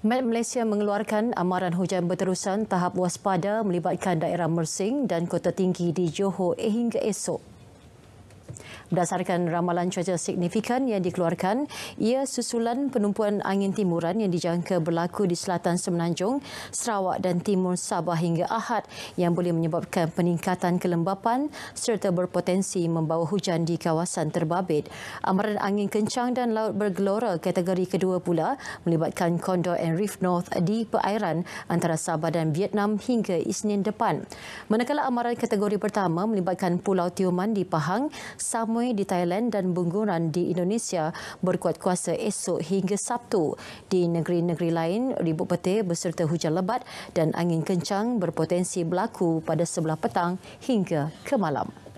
Met Malaysia mengeluarkan amaran hujan berterusan tahap waspada melibatkan daerah Mersing dan Kota Tinggi di Johor hingga esok. Berdasarkan ramalan cuaca signifikan yang dikeluarkan, ia susulan penumpuan angin timuran yang dijangka berlaku di selatan Semenanjung, Sarawak dan Timur Sabah hingga Ahad yang boleh menyebabkan peningkatan kelembapan serta berpotensi membawa hujan di kawasan terbabit. Amaran angin kencang dan laut bergelora kategori kedua pula melibatkan Condor and Reef North di perairan antara Sabah dan Vietnam hingga Isnin depan. Manakala amaran kategori pertama melibatkan Pulau Tioman di Pahang, Samoa Samui di Thailand dan Bunguran di Indonesia berkuat kuasa esok hingga Sabtu. Di negeri-negeri lain, ribut petir beserta hujan lebat dan angin kencang berpotensi berlaku pada sebelah petang hingga ke malam.